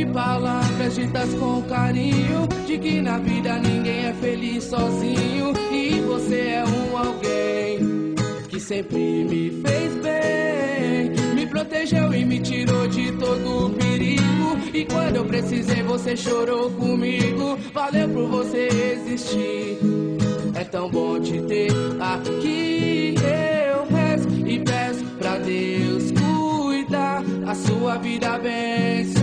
elas com carinho. De que na vida ninguém é feliz sozinho. E você é um alguém que sempre me fez bem. Me protegeu e me tirou de todo o perigo. E quando eu precisei, você chorou comigo. Valeu por você existir. É tão bom te ter aqui. Eu rezo e peço pra Deus cuidar. A sua vida abençoar.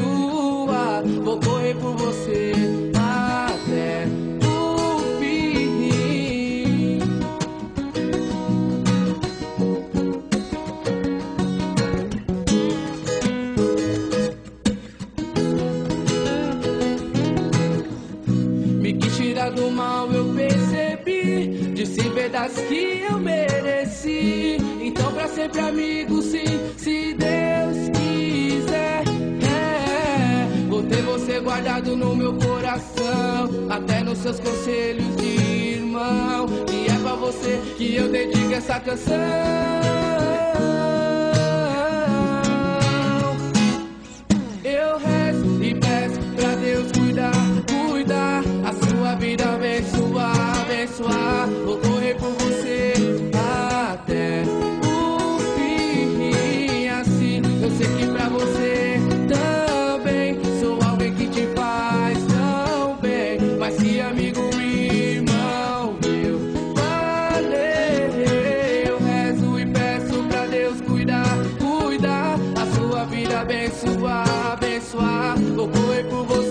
Você até o fim. Me quis tirar do mal, eu percebi. Disse verdades que eu mereci. Então, pra sempre, amigo, sim, se Deus coração. Até nos seus conselhos de irmão. E é pra você que eu dedico essa canção. abençoar, abençoar. Louco por você.